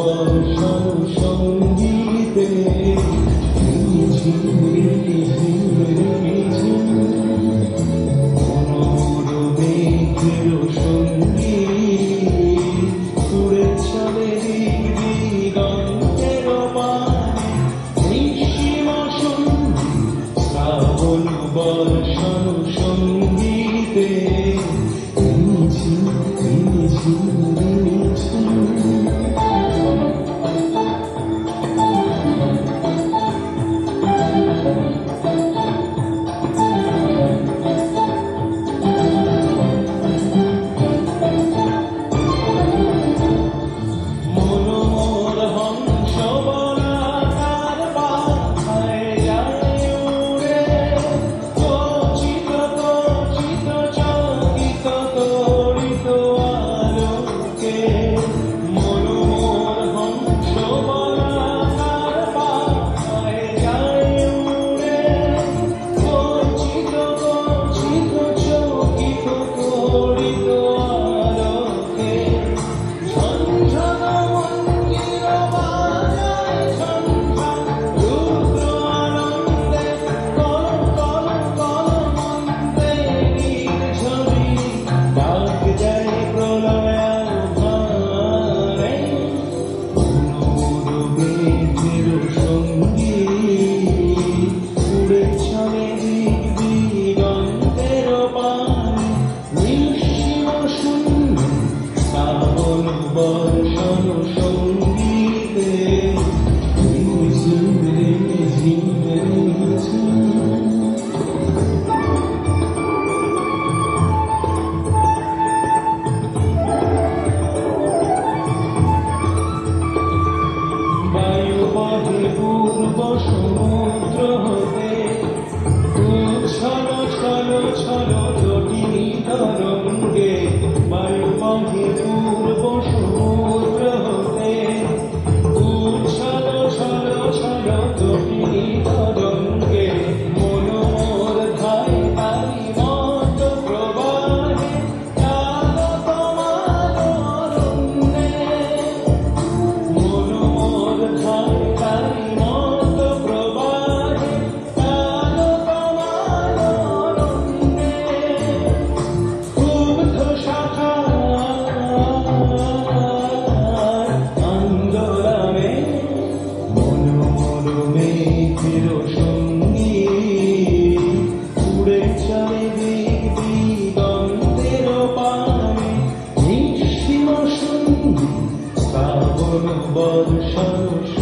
Oh. show. بادشاهش